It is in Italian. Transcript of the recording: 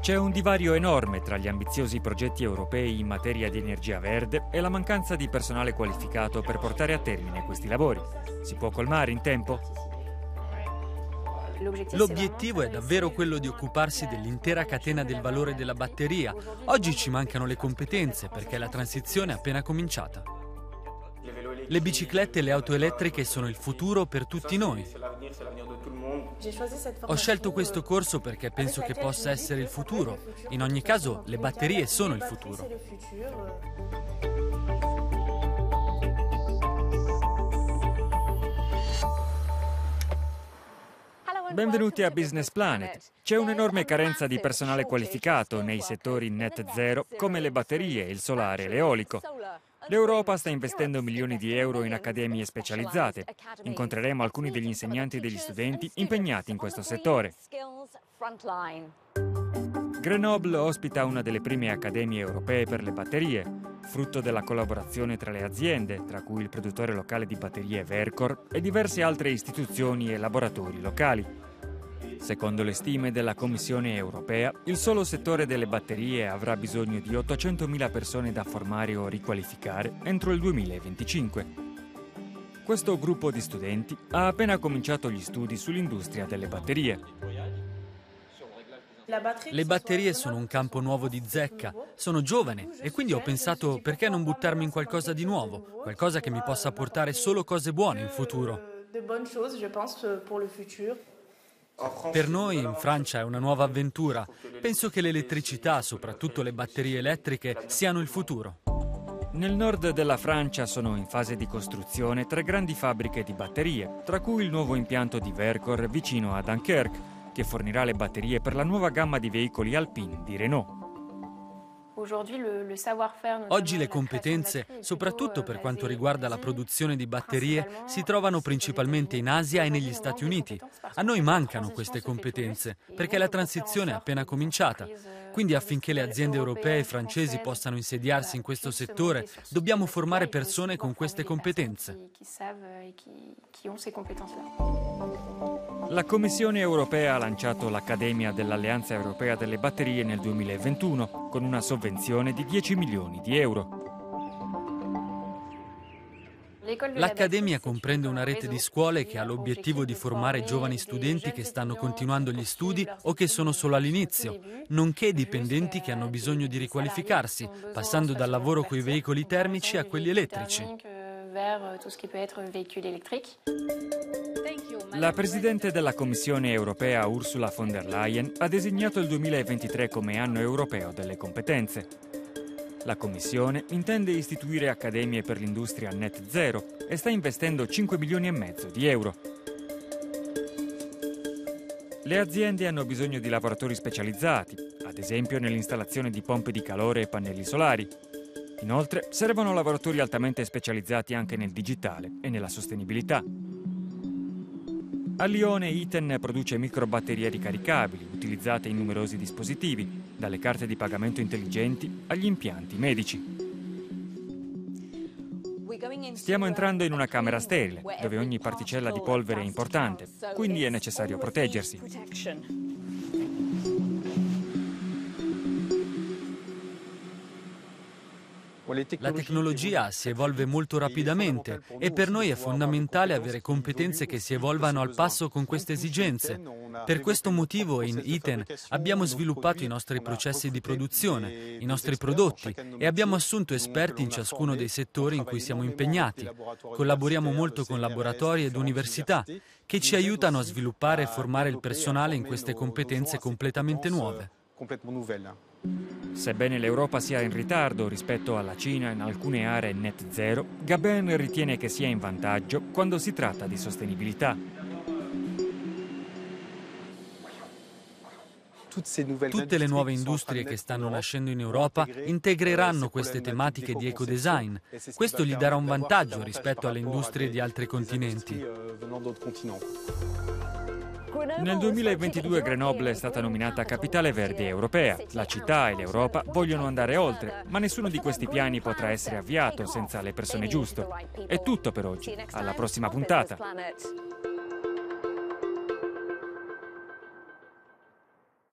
C'è un divario enorme tra gli ambiziosi progetti europei in materia di energia verde e la mancanza di personale qualificato per portare a termine questi lavori. Si può colmare in tempo? L'obiettivo è davvero quello di occuparsi dell'intera catena del valore della batteria. Oggi ci mancano le competenze perché la transizione è appena cominciata. Le biciclette e le auto elettriche sono il futuro per tutti noi. Ho scelto questo corso perché penso che possa essere il futuro. In ogni caso, le batterie sono il futuro. Benvenuti a Business Planet. C'è un'enorme carenza di personale qualificato nei settori net zero come le batterie, il solare e l'eolico. L'Europa sta investendo milioni di euro in accademie specializzate. Incontreremo alcuni degli insegnanti e degli studenti impegnati in questo settore. Grenoble ospita una delle prime accademie europee per le batterie, frutto della collaborazione tra le aziende, tra cui il produttore locale di batterie Vercor e diverse altre istituzioni e laboratori locali. Secondo le stime della Commissione europea, il solo settore delle batterie avrà bisogno di 800.000 persone da formare o riqualificare entro il 2025. Questo gruppo di studenti ha appena cominciato gli studi sull'industria delle batterie. Le batterie sono un campo nuovo di zecca, sono giovane e quindi ho pensato perché non buttarmi in qualcosa di nuovo, qualcosa che mi possa portare solo cose buone in futuro. Per noi in Francia è una nuova avventura. Penso che l'elettricità, soprattutto le batterie elettriche, siano il futuro. Nel nord della Francia sono in fase di costruzione tre grandi fabbriche di batterie, tra cui il nuovo impianto di Vercor vicino a Dunkerque, che fornirà le batterie per la nuova gamma di veicoli Alpine di Renault. Oggi le competenze, soprattutto per quanto riguarda la produzione di batterie, si trovano principalmente in Asia e negli Stati Uniti. A noi mancano queste competenze perché la transizione è appena cominciata. Quindi affinché le aziende europee e francesi possano insediarsi in questo settore, dobbiamo formare persone con queste competenze. La Commissione europea ha lanciato l'Accademia dell'Alleanza Europea delle Batterie nel 2021 con una sovvenzione di 10 milioni di euro. L'Accademia comprende una rete di scuole che ha l'obiettivo di formare giovani studenti che stanno continuando gli studi o che sono solo all'inizio, nonché dipendenti che hanno bisogno di riqualificarsi, passando dal lavoro con i veicoli termici a quelli elettrici. La Presidente della Commissione europea Ursula von der Leyen ha designato il 2023 come anno europeo delle competenze. La Commissione intende istituire accademie per l'industria net zero e sta investendo 5 milioni e mezzo di euro. Le aziende hanno bisogno di lavoratori specializzati, ad esempio nell'installazione di pompe di calore e pannelli solari. Inoltre servono lavoratori altamente specializzati anche nel digitale e nella sostenibilità. A Lione Iten produce microbatterie ricaricabili utilizzate in numerosi dispositivi, dalle carte di pagamento intelligenti agli impianti medici. Stiamo entrando in una camera sterile, dove ogni particella di polvere è importante, quindi è necessario proteggersi. La tecnologia si evolve molto rapidamente e per noi è fondamentale avere competenze che si evolvano al passo con queste esigenze. Per questo motivo in ITEN abbiamo sviluppato i nostri processi di produzione, i nostri prodotti e abbiamo assunto esperti in ciascuno dei settori in cui siamo impegnati. Collaboriamo molto con laboratori ed università che ci aiutano a sviluppare e formare il personale in queste competenze completamente nuove. Sebbene l'Europa sia in ritardo rispetto alla Cina in alcune aree net zero, Gabin ritiene che sia in vantaggio quando si tratta di sostenibilità. Tutte le nuove industrie che stanno nascendo in Europa integreranno queste tematiche di ecodesign. Questo gli darà un vantaggio rispetto alle industrie di altri continenti. Nel 2022 Grenoble è stata nominata Capitale Verde Europea. La città e l'Europa vogliono andare oltre, ma nessuno di questi piani potrà essere avviato senza le persone giuste. È tutto per oggi. Alla prossima puntata.